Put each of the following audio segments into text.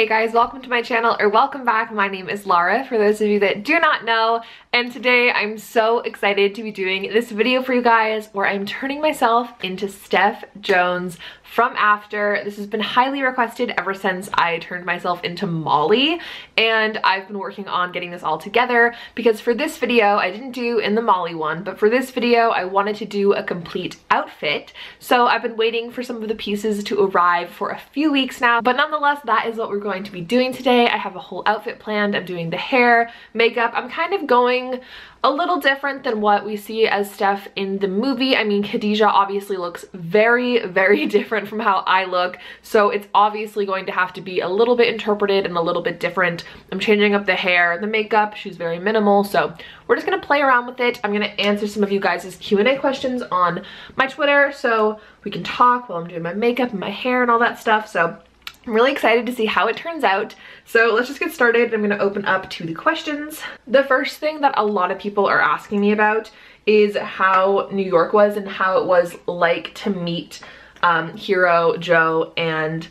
Hey guys, welcome to my channel, or welcome back. My name is Laura, for those of you that do not know, and today I'm so excited to be doing this video for you guys where I'm turning myself into Steph Jones from After. This has been highly requested ever since I turned myself into Molly, and I've been working on getting this all together because for this video, I didn't do in the Molly one, but for this video, I wanted to do a complete outfit. So I've been waiting for some of the pieces to arrive for a few weeks now, but nonetheless, that is what we're going to be doing today. I have a whole outfit planned. I'm doing the hair, makeup. I'm kind of going a little different than what we see as Steph in the movie. I mean, Khadijah obviously looks very, very different from how I look, so it's obviously going to have to be a little bit interpreted and a little bit different. I'm changing up the hair, the makeup, she's very minimal, so we're just gonna play around with it. I'm gonna answer some of you guys' Q&A questions on my Twitter, so we can talk while I'm doing my makeup and my hair and all that stuff, so I'm really excited to see how it turns out. So let's just get started. I'm gonna open up to the questions. The first thing that a lot of people are asking me about is how New York was and how it was like to meet um, Hero, Jo, and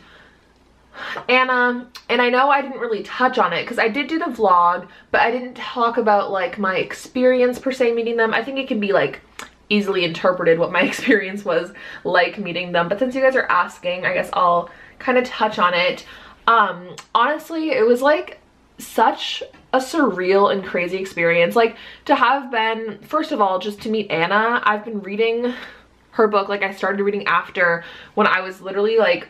Anna. And I know I didn't really touch on it because I did do the vlog, but I didn't talk about like my experience per se meeting them. I think it can be like easily interpreted what my experience was like meeting them. But since you guys are asking, I guess I'll kind of touch on it. Um, honestly, it was like such a surreal and crazy experience. Like to have been, first of all, just to meet Anna, I've been reading her book. Like I started reading after when I was literally like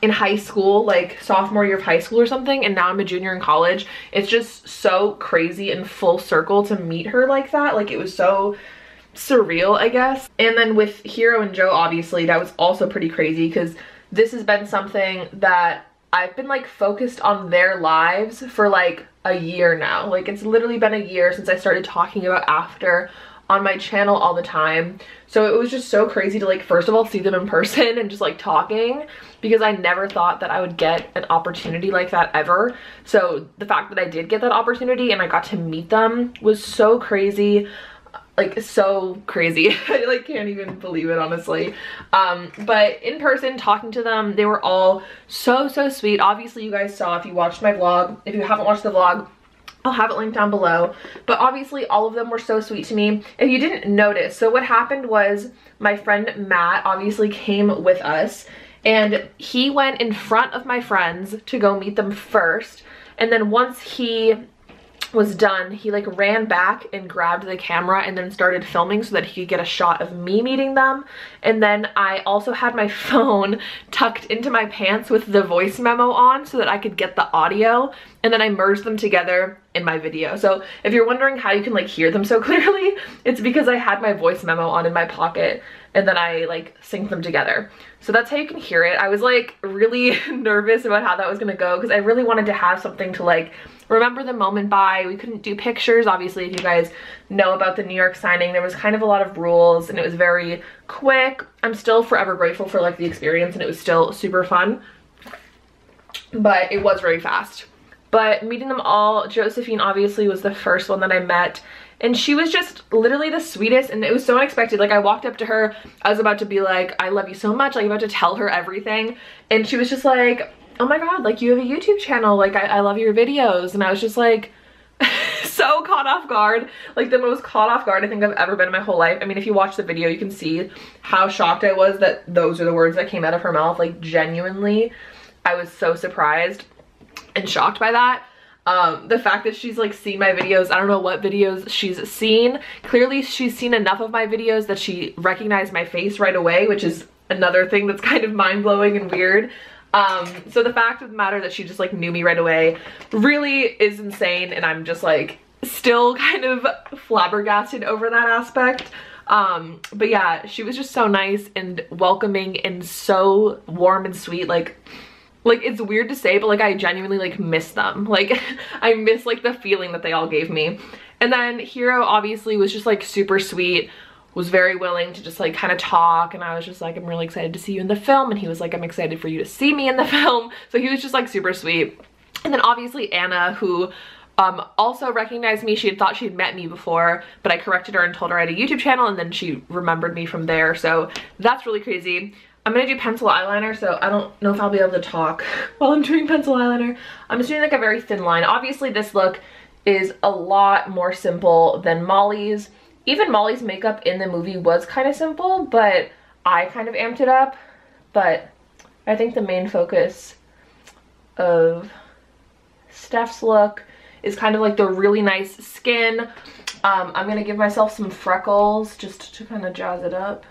in high school, like sophomore year of high school or something, and now I'm a junior in college. It's just so crazy and full circle to meet her like that. Like it was so surreal, I guess. And then with Hero and Jo, obviously, that was also pretty crazy because this has been something that I've been like focused on their lives for like a year now. Like it's literally been a year since I started talking about after on my channel all the time. So it was just so crazy to like first of all see them in person and just like talking because I never thought that I would get an opportunity like that ever. So the fact that I did get that opportunity and I got to meet them was so crazy like so crazy i like can't even believe it honestly um but in person talking to them they were all so so sweet obviously you guys saw if you watched my vlog if you haven't watched the vlog I'll have it linked down below. But obviously all of them were so sweet to me. If you didn't notice, so what happened was my friend Matt obviously came with us and he went in front of my friends to go meet them first. And then once he was done, he like ran back and grabbed the camera and then started filming so that he could get a shot of me meeting them. And then I also had my phone tucked into my pants with the voice memo on so that I could get the audio and then I merged them together in my video. So if you're wondering how you can like hear them so clearly, it's because I had my voice memo on in my pocket and then I like sync them together. So that's how you can hear it. I was like really nervous about how that was gonna go because I really wanted to have something to like remember the moment by. We couldn't do pictures. Obviously, if you guys know about the New York signing, there was kind of a lot of rules and it was very quick. I'm still forever grateful for like the experience and it was still super fun, but it was very fast. But meeting them all, Josephine obviously was the first one that I met and she was just literally the sweetest and it was so unexpected. Like i walked up to her i was about to be like i love you so much like about to tell her everything. And she was just like oh my god like you have a youtube channel like i, I love your videos. And i was just like so caught off guard like the most caught off guard i think i've ever been in my whole life. I mean if you watch the video you can see how shocked i was that those are the words that came out of her mouth like genuinely. I was so surprised and shocked by that um the fact that she's like seen my videos i don't know what videos she's seen. Clearly she's seen enough of my videos that she recognized my face right away which is another thing that's kind of mind-blowing and weird. Um so the fact of the matter that she just like knew me right away really is insane and i'm just like still kind of flabbergasted over that aspect. Um but yeah she was just so nice and welcoming and so warm and sweet like like it's weird to say but like I genuinely like miss them like I miss like the feeling that they all gave me and then Hero obviously was just like super sweet was very willing to just like kind of talk and I was just like I'm really excited to see you in the film and he was like I'm excited for you to see me in the film so he was just like super sweet and then obviously Anna who um, also recognized me. She had thought she had met me before, but I corrected her and told her I had a YouTube channel and then she remembered me from there. So that's really crazy. I'm gonna do pencil eyeliner, so I don't know if I'll be able to talk while I'm doing pencil eyeliner. I'm just doing like a very thin line. Obviously this look is a lot more simple than Molly's. Even Molly's makeup in the movie was kind of simple, but I kind of amped it up. But I think the main focus of Steph's look is kind of like the really nice skin. Um, I'm gonna give myself some freckles just to kind of jazz it up.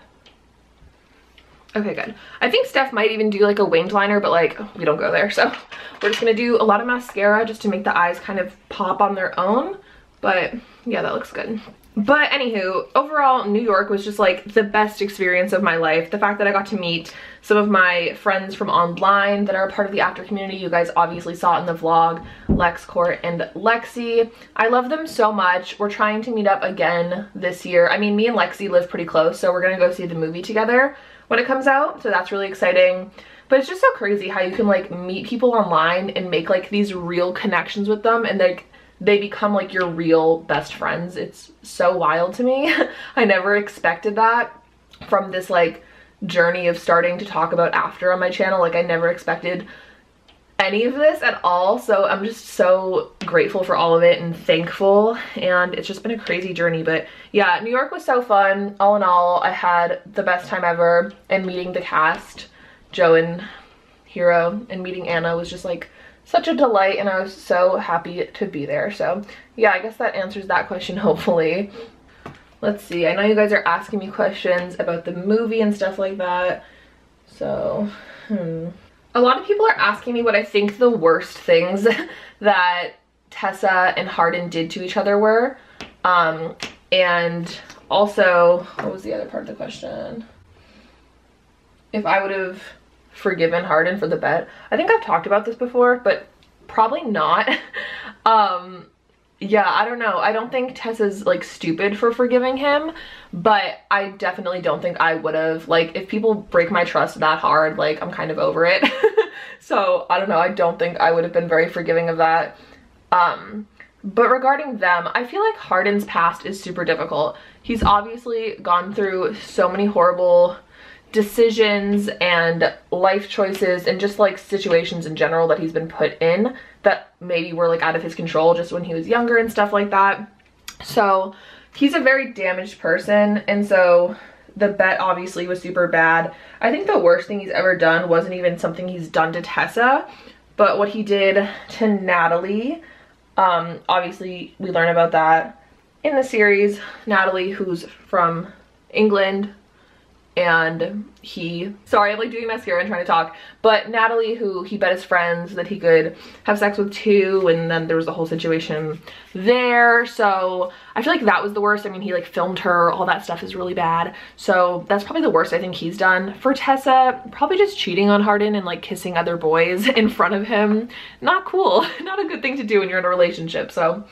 Okay, good. I think Steph might even do like a winged liner, but like we don't go there. So we're just gonna do a lot of mascara just to make the eyes kind of pop on their own. But yeah, that looks good. But anywho, overall, New York was just like the best experience of my life. The fact that I got to meet some of my friends from online that are a part of the After community. You guys obviously saw in the vlog, LexCourt and Lexi. I love them so much. We're trying to meet up again this year. I mean, me and Lexi live pretty close, so we're gonna go see the movie together when it comes out. So that's really exciting. But it's just so crazy how you can like meet people online and make like these real connections with them and like they become like your real best friends. It's so wild to me. I never expected that from this like journey of starting to talk about after on my channel. Like I never expected any of this at all. So I'm just so grateful for all of it and thankful. And it's just been a crazy journey. But yeah, New York was so fun. All in all, I had the best time ever. And meeting the cast, Jo and Hero, and meeting Anna was just like such a delight and I was so happy to be there. So yeah, I guess that answers that question hopefully. Let's see, I know you guys are asking me questions about the movie and stuff like that. So, hmm. A lot of people are asking me what I think the worst things that Tessa and Hardin did to each other were. Um, and also, what was the other part of the question? If I would have forgiven Hardin for the bet. I think I've talked about this before, but probably not. um, yeah, I don't know. I don't think Tessa's like stupid for forgiving him, but I definitely don't think I would have. Like, if people break my trust that hard, like, I'm kind of over it. so, I don't know. I don't think I would have been very forgiving of that. Um, but regarding them, I feel like Hardin's past is super difficult. He's obviously gone through so many horrible decisions and life choices and just like situations in general that he's been put in that maybe were like out of his control just when he was younger and stuff like that. So he's a very damaged person and so the bet obviously was super bad. I think the worst thing he's ever done wasn't even something he's done to Tessa, but what he did to Natalie. Um, obviously we learn about that in the series. Natalie, who's from England, and he sorry i'm like doing mascara and trying to talk but natalie who he bet his friends that he could have sex with too and then there was the whole situation there. So i feel like that was the worst. I mean he like filmed her. All that stuff is really bad. So that's probably the worst i think he's done. For tessa probably just cheating on hardin and like kissing other boys in front of him. Not cool. Not a good thing to do when you're in a relationship. So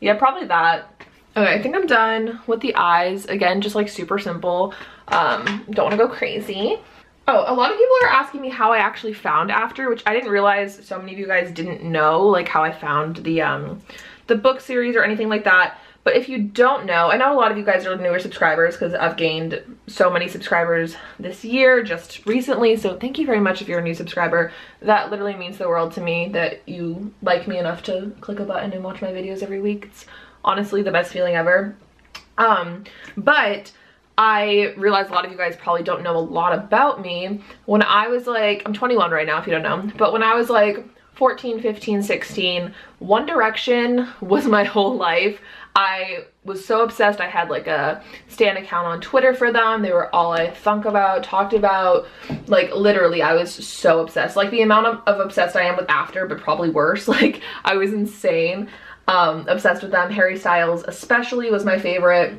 yeah probably that Okay, I think I'm done with the eyes. Again, just like super simple. Um, don't want to go crazy. Oh, a lot of people are asking me how I actually found After, which I didn't realize so many of you guys didn't know, like how I found the, um, the book series or anything like that. But if you don't know, I know a lot of you guys are newer subscribers because I've gained so many subscribers this year, just recently. So thank you very much if you're a new subscriber. That literally means the world to me that you like me enough to click a button and watch my videos every week. It's honestly the best feeling ever. Um, but I realize a lot of you guys probably don't know a lot about me. When I was like, I'm 21 right now if you don't know, but when I was like 14, 15, 16, One Direction was my whole life. I was so obsessed. I had like a stan account on Twitter for them. They were all I thunk about, talked about. Like literally, I was so obsessed. Like the amount of, of obsessed I am with After, but probably worse. Like I was insane. Um, obsessed with them. Harry Styles especially was my favorite.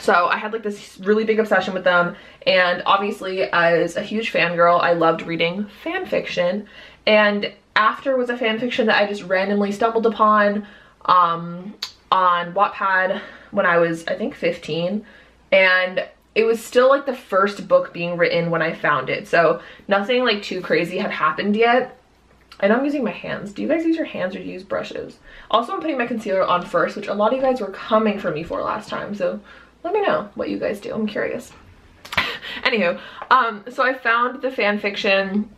So I had like this really big obsession with them. And obviously as a huge fangirl I loved reading fan fiction. And After was a fan fiction that I just randomly stumbled upon um, on Wattpad when I was I think 15 and it was still like the first book being written when I found it. So nothing like too crazy had happened yet I know I'm using my hands. Do you guys use your hands or do you use brushes? Also, I'm putting my concealer on first, which a lot of you guys were coming for me for last time. So let me know what you guys do. I'm curious. Anywho, um, so I found the fan fiction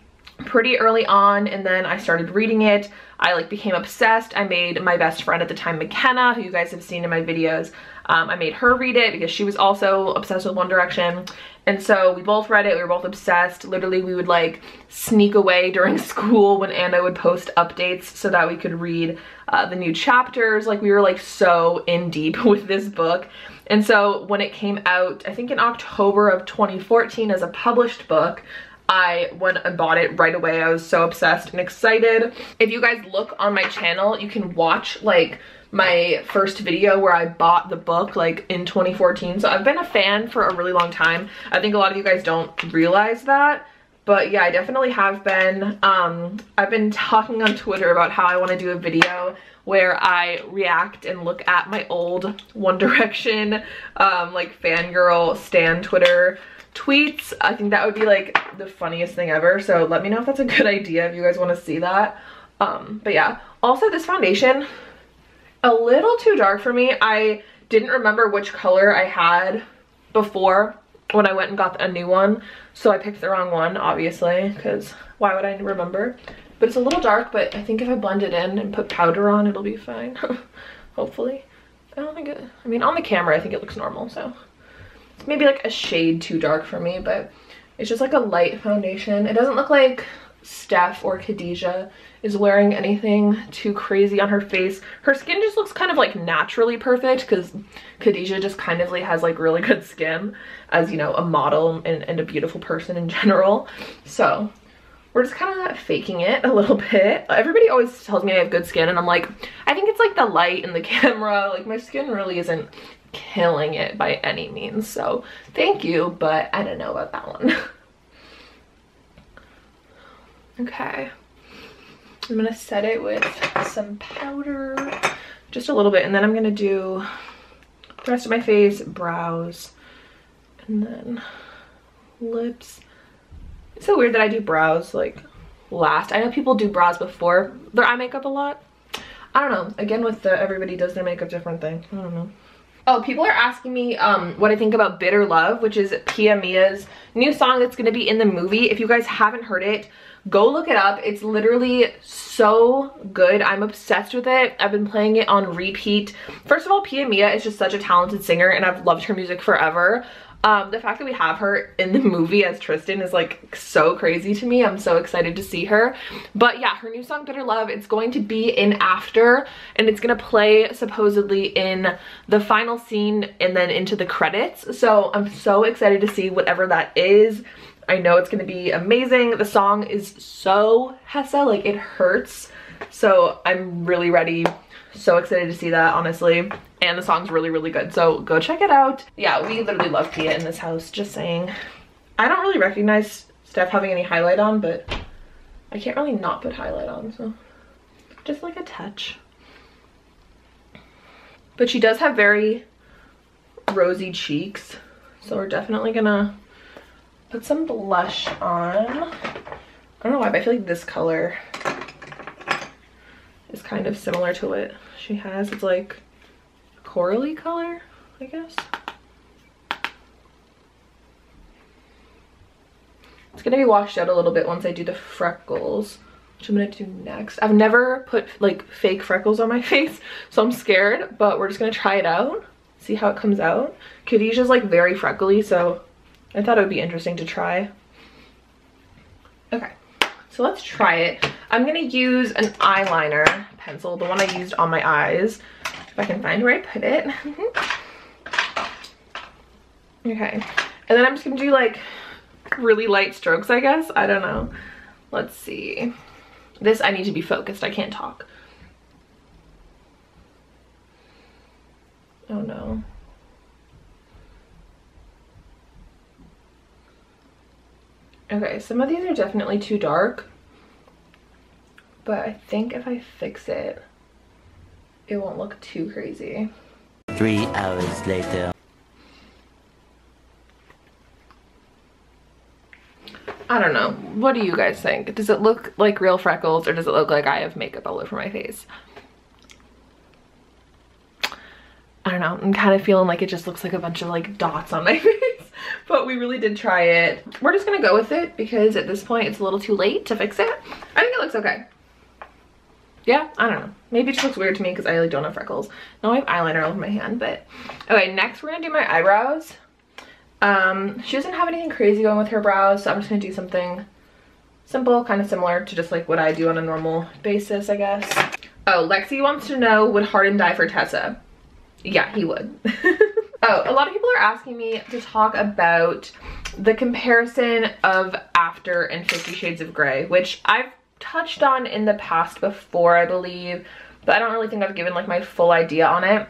pretty early on and then I started reading it. I like became obsessed. I made my best friend at the time, McKenna, who you guys have seen in my videos. Um, I made her read it because she was also obsessed with One Direction. And so we both read it. We were both obsessed. Literally, we would like sneak away during school when Anna would post updates so that we could read uh, the new chapters. Like we were like so in deep with this book. And so when it came out, I think in October of 2014 as a published book, I went and bought it right away. I was so obsessed and excited. If you guys look on my channel, you can watch like my first video where I bought the book like in 2014. So I've been a fan for a really long time. I think a lot of you guys don't realize that. But yeah, I definitely have been. Um, I've been talking on Twitter about how I want to do a video where I react and look at my old One Direction um, like fangirl stan Twitter tweets. I think that would be like the funniest thing ever. So let me know if that's a good idea if you guys want to see that. Um, but yeah, also this foundation, a little too dark for me. I didn't remember which color I had before when I went and got a new one. So I picked the wrong one, obviously, because why would I remember? But it's a little dark, but I think if I blend it in and put powder on, it'll be fine. Hopefully. I don't think it, I mean, on the camera, I think it looks normal, so maybe like a shade too dark for me, but it's just like a light foundation. It doesn't look like Steph or Khadijah is wearing anything too crazy on her face. Her skin just looks kind of like naturally perfect because Khadijah just kind of like has like really good skin as, you know, a model and, and a beautiful person in general. So we're just kind of faking it a little bit. Everybody always tells me I have good skin and I'm like, I think it's like the light and the camera. Like my skin really isn't killing it by any means. So thank you, but I don't know about that one. okay. I'm gonna set it with some powder, just a little bit, and then I'm gonna do the rest of my face, brows, and then lips. It's so weird that I do brows like last. I know people do brows before their eye makeup a lot. I don't know. Again, with the everybody does their makeup different thing. I don't know. Oh, people are asking me um, what I think about Bitter Love, which is Pia Mia's new song that's going to be in the movie. If you guys haven't heard it, go look it up. It's literally so good. I'm obsessed with it. I've been playing it on repeat. First of all, Pia Mia is just such a talented singer and I've loved her music forever. Um, the fact that we have her in the movie as Tristan is like so crazy to me. I'm so excited to see her. But yeah, her new song Bitter Love, it's going to be in After and it's gonna play supposedly in the final scene and then into the credits. So I'm so excited to see whatever that is. I know it's gonna be amazing. The song is so Hessa, like it hurts. So I'm really ready so excited to see that, honestly. And the song's really, really good. So go check it out. Yeah, we literally love Pia in this house, just saying. I don't really recognize Steph having any highlight on, but I can't really not put highlight on, so just like a touch. But she does have very rosy cheeks, so we're definitely gonna put some blush on. I don't know why, but I feel like this color is kind of similar to what she has. It's like corally color, I guess. It's gonna be washed out a little bit once I do the freckles, which I'm gonna do next. I've never put like fake freckles on my face, so I'm scared, but we're just gonna try it out, see how it comes out. Khadijah's like very freckly, so I thought it would be interesting to try. Okay, so let's try it. I'm gonna use an eyeliner pencil, the one I used on my eyes. If I can find where I put it. okay, and then I'm just gonna do like really light strokes, I guess. I don't know. Let's see. This, I need to be focused. I can't talk. Oh no. Okay, some of these are definitely too dark but I think if I fix it, it won't look too crazy. Three hours later. I don't know. What do you guys think? Does it look like real freckles or does it look like I have makeup all over my face? I don't know, I'm kind of feeling like it just looks like a bunch of like dots on my face. but we really did try it. We're just gonna go with it because at this point it's a little too late to fix it. I think it looks okay. Yeah, I don't know. Maybe it just looks weird to me because I like don't have freckles. No, I have eyeliner all over my hand, but okay, next we're gonna do my eyebrows. Um, she doesn't have anything crazy going with her brows, so I'm just gonna do something simple, kind of similar to just like what I do on a normal basis, I guess. Oh, Lexi wants to know, would Hardin die for Tessa? Yeah, he would. oh, a lot of people are asking me to talk about the comparison of After and Fifty Shades of Grey, which I've touched on in the past before, I believe, but I don't really think I've given like my full idea on it.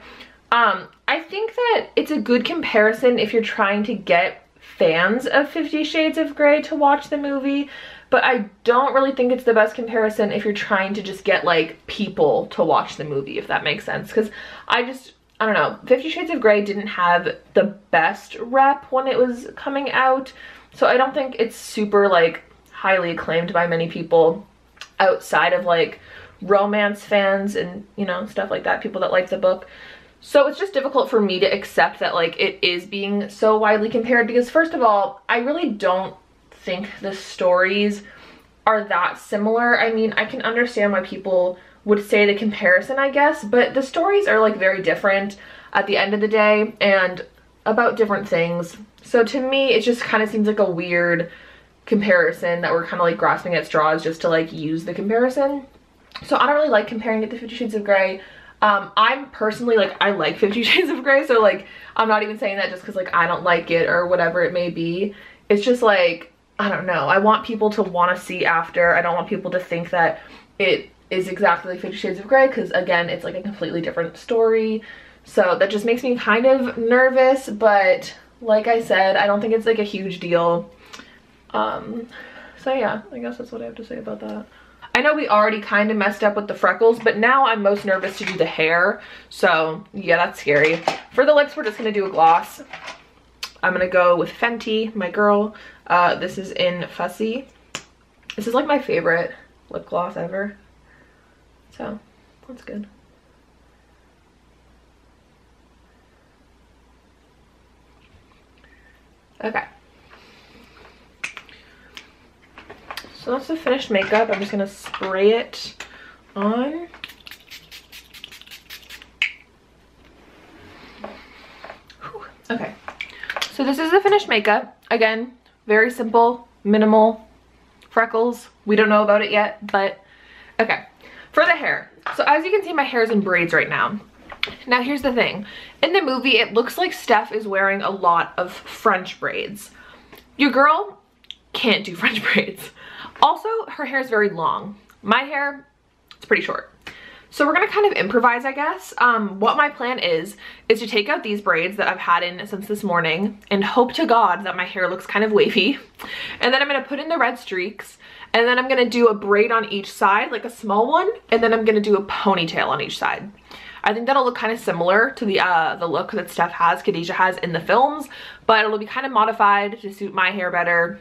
Um, I think that it's a good comparison if you're trying to get fans of Fifty Shades of Grey to watch the movie, but I don't really think it's the best comparison if you're trying to just get like people to watch the movie, if that makes sense. Because I just, I don't know, Fifty Shades of Grey didn't have the best rep when it was coming out. So I don't think it's super like highly acclaimed by many people outside of like romance fans and you know stuff like that people that like the book so it's just difficult for me to accept that like it is being so widely compared because first of all i really don't think the stories are that similar i mean i can understand why people would say the comparison i guess but the stories are like very different at the end of the day and about different things so to me it just kind of seems like a weird comparison that we're kind of like grasping at straws just to like use the comparison. So I don't really like comparing it to Fifty Shades of Grey. Um, I'm personally like, I like Fifty Shades of Grey, so like, I'm not even saying that just because like I don't like it or whatever it may be. It's just like, I don't know. I want people to want to see after. I don't want people to think that it is exactly Fifty Shades of Grey because again, it's like a completely different story. So that just makes me kind of nervous, but like I said, I don't think it's like a huge deal. Um, so yeah, I guess that's what I have to say about that. I know we already kind of messed up with the freckles, but now I'm most nervous to do the hair. So yeah, that's scary. For the lips, we're just gonna do a gloss. I'm gonna go with Fenty, my girl. Uh, this is in Fussy. This is like my favorite lip gloss ever. So that's good. Okay. So that's the finished makeup. I'm just going to spray it on. Okay. So this is the finished makeup. Again, very simple, minimal, freckles. We don't know about it yet, but okay. For the hair. So as you can see, my hair is in braids right now. Now here's the thing. In the movie, it looks like Steph is wearing a lot of French braids. Your girl can't do French braids. Also, her hair is very long. My hair, it's pretty short. So we're gonna kind of improvise, I guess. Um, what my plan is, is to take out these braids that I've had in since this morning and hope to God that my hair looks kind of wavy. And then I'm gonna put in the red streaks and then I'm gonna do a braid on each side, like a small one, and then I'm gonna do a ponytail on each side. I think that'll look kind of similar to the uh, the look that Steph has, Khadijah has in the films, but it'll be kind of modified to suit my hair better.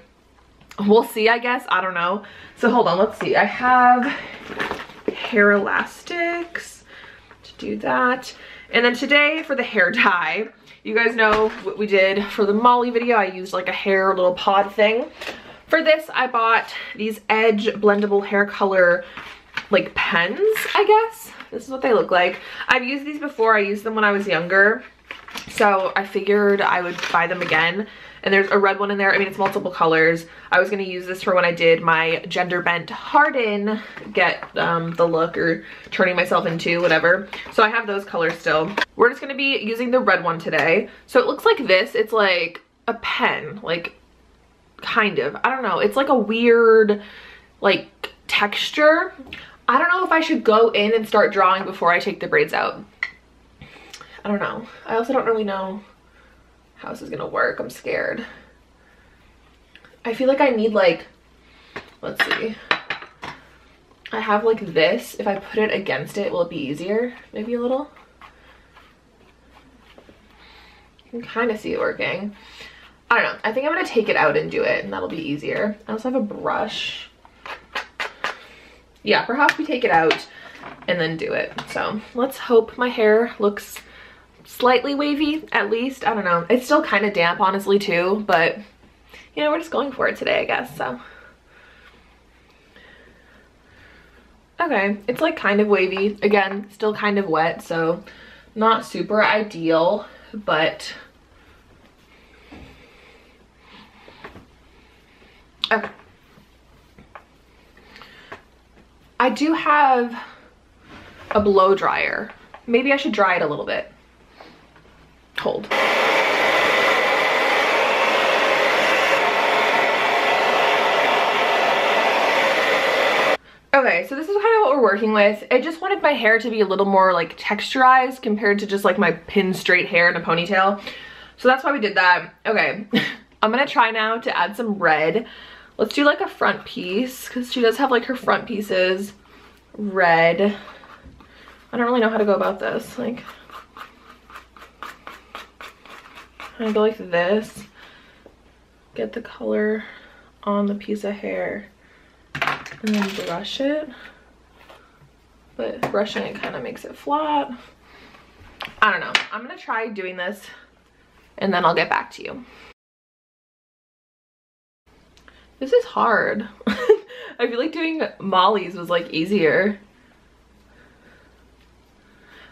We'll see I guess. I don't know. So hold on let's see. I have hair elastics to do that. And then today for the hair dye you guys know what we did for the Molly video. I used like a hair little pod thing for this I bought these edge blendable hair color like pens I guess this is what they look like I've used these before I used them when I was younger so I figured I would buy them again and there's a red one in there. I mean, it's multiple colors. I was going to use this for when I did my gender bent hardin, get um, the look or turning myself into whatever. So I have those colors still. We're just going to be using the red one today. So it looks like this. It's like a pen, like kind of. I don't know. It's like a weird like texture. I don't know if I should go in and start drawing before I take the braids out. I don't know. I also don't really know how this is gonna work. I'm scared. I feel like I need like, let's see. I have like this. If I put it against it, will it be easier? Maybe a little? You can kind of see it working. I don't know. I think I'm going to take it out and do it and that'll be easier. I also have a brush. Yeah, perhaps we take it out and then do it. So let's hope my hair looks slightly wavy at least. I don't know. It's still kind of damp honestly too, but you know, we're just going for it today, I guess, so. Okay, it's like kind of wavy. Again, still kind of wet, so not super ideal, but okay. I do have a blow dryer. Maybe I should dry it a little bit. Hold. Okay, so this is kind of what we're working with. I just wanted my hair to be a little more like texturized compared to just like my pin straight hair in a ponytail. So that's why we did that. Okay, I'm gonna try now to add some red. Let's do like a front piece because she does have like her front pieces red. I don't really know how to go about this. Like, I go like this. Get the color on the piece of hair and then brush it. But brushing it kind of makes it flat. I don't know. I'm going to try doing this and then I'll get back to you. This is hard. I feel like doing Molly's was like easier.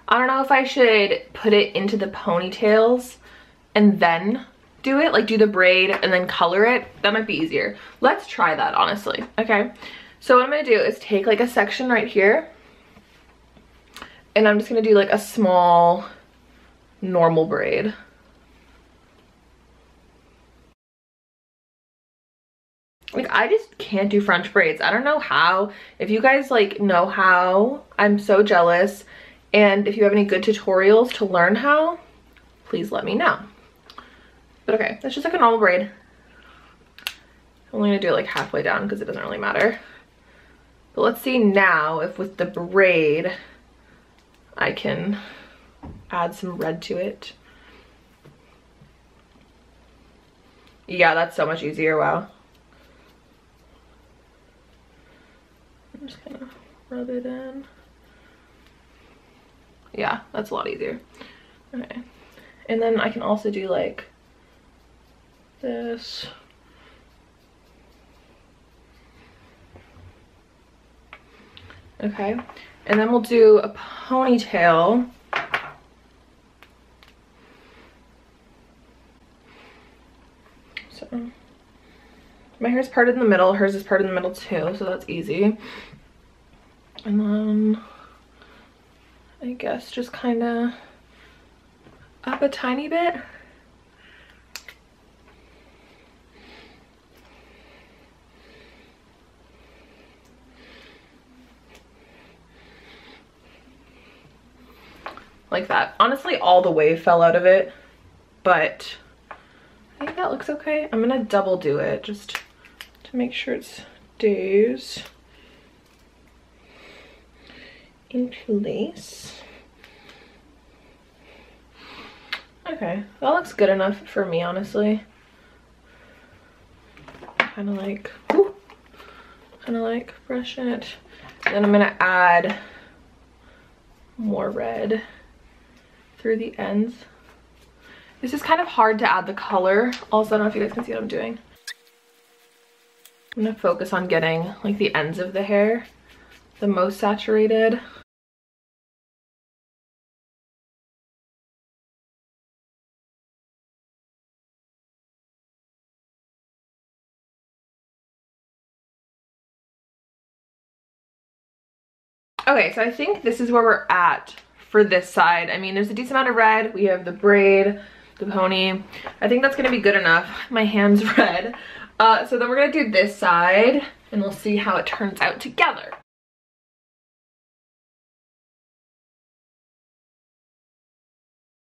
I don't know if I should put it into the ponytails and then do it, like do the braid and then color it. That might be easier. Let's try that, honestly. Okay. So what I'm to do is take like a section right here and I'm just to do like a small normal braid. Like I just can't do French braids. I don't know how. If you guys like know how, I'm so jealous. And if you have any good tutorials to learn how, please let me know. But okay, that's just like a normal braid. I'm only gonna do it like halfway down because it doesn't really matter. But let's see now if with the braid, I can add some red to it. Yeah, that's so much easier, wow. I'm just gonna rub it in. Yeah, that's a lot easier. Okay. And then I can also do like this. Okay, and then we'll do a ponytail. So, my hair's parted in the middle, hers is parted in the middle too, so that's easy. And then, I guess just kind of up a tiny bit. like that. Honestly, all the wave fell out of it, but I think that looks okay. I'm gonna double do it just to make sure it's stays in place. Okay, that looks good enough for me, honestly. Kind of like, kind of like brushing it. Then I'm gonna add more red through the ends. This is kind of hard to add the color. Also, I don't know if you guys can see what I'm doing. I'm gonna focus on getting like the ends of the hair the most saturated. Okay, so I think this is where we're at for this side. I mean, there's a decent amount of red. We have the braid, the pony. I think that's gonna be good enough. My hand's red. Uh, so then we're gonna do this side and we'll see how it turns out together.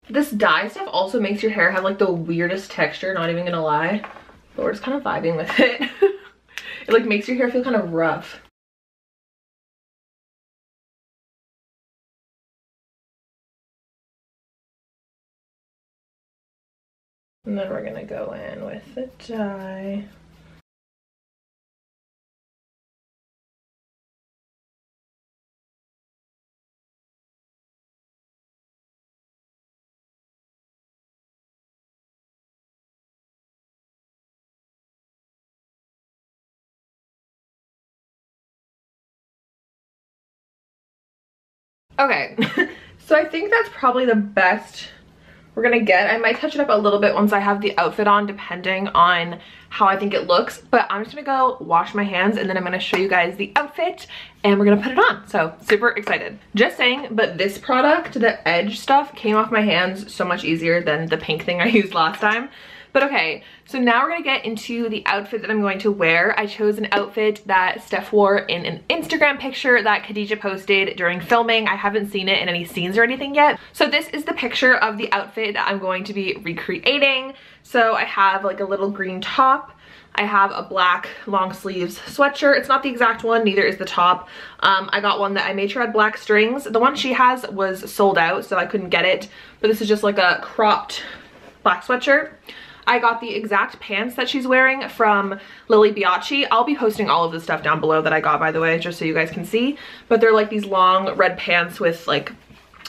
This dye stuff also makes your hair have like the weirdest texture, not even gonna lie. But we're just kind of vibing with it. it like makes your hair feel kind of rough. And then we're gonna go in with the dye. Okay, so I think that's probably the best we're gonna get. I might touch it up a little bit once I have the outfit on depending on how I think it looks. But I'm just gonna go wash my hands and then I'm gonna show you guys the outfit and we're gonna put it on. So super excited. Just saying, but this product, the edge stuff came off my hands so much easier than the pink thing I used last time. But okay, so now we're gonna get into the outfit that I'm going to wear. I chose an outfit that Steph wore in an Instagram picture that Khadijah posted during filming. I haven't seen it in any scenes or anything yet. So this is the picture of the outfit that I'm going to be recreating. So I have like a little green top. I have a black long sleeves sweatshirt. It's not the exact one, neither is the top. Um, I got one that I made sure had black strings. The one she has was sold out, so I couldn't get it. But this is just like a cropped black sweatshirt. I got the exact pants that she's wearing from Lily Biachi. I'll be posting all of the stuff down below that I got, by the way, just so you guys can see. But they're like these long red pants with like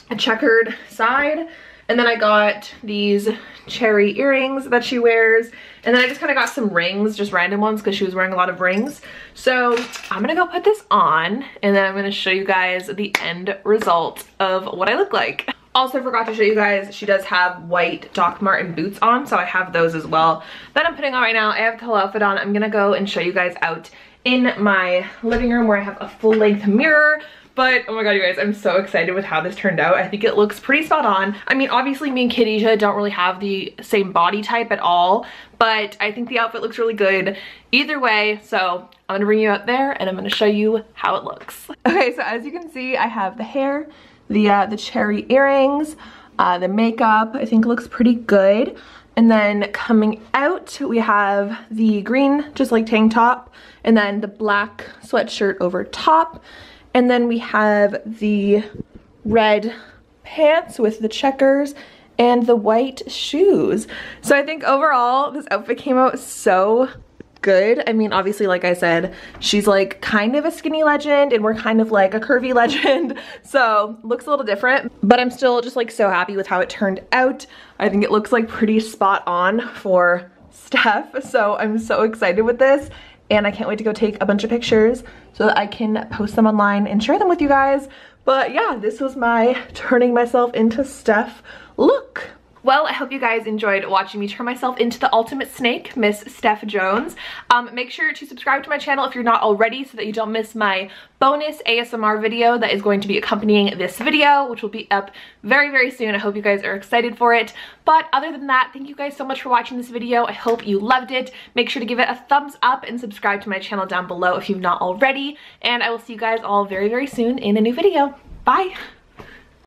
a checkered side. And then I got these cherry earrings that she wears. And then I just kind of got some rings, just random ones because she was wearing a lot of rings. So I'm going to go put this on and then I'm going to show you guys the end result of what I look like. Also forgot to show you guys, she does have white Doc Martin boots on, so I have those as well. That I'm putting on right now. I have the whole outfit on. I'm gonna go and show you guys out in my living room where I have a full length mirror. But oh my god, you guys, I'm so excited with how this turned out. I think it looks pretty spot on. I mean, obviously me and Khadijah don't really have the same body type at all, but I think the outfit looks really good either way. So I'm gonna bring you out there and I'm gonna show you how it looks. Okay, so as you can see, I have the hair the, uh, the cherry earrings, uh, the makeup I think looks pretty good. And then coming out, we have the green, just like tank top, and then the black sweatshirt over top. And then we have the red pants with the checkers and the white shoes. So I think overall, this outfit came out so good. I mean, obviously, like I said, she's like kind of a skinny legend and we're kind of like a curvy legend. So looks a little different, but I'm still just like so happy with how it turned out. I think it looks like pretty spot on for Steph. So I'm so excited with this and I can't wait to go take a bunch of pictures so that I can post them online and share them with you guys. But yeah, this was my turning myself into Steph look. Well, I hope you guys enjoyed watching me turn myself into the ultimate snake, Miss Steph Jones. Um, make sure to subscribe to my channel if you're not already so that you don't miss my bonus ASMR video that is going to be accompanying this video, which will be up very, very soon. I hope you guys are excited for it. But other than that, thank you guys so much for watching this video. I hope you loved it. Make sure to give it a thumbs up and subscribe to my channel down below if you've not already. And I will see you guys all very, very soon in a new video. Bye!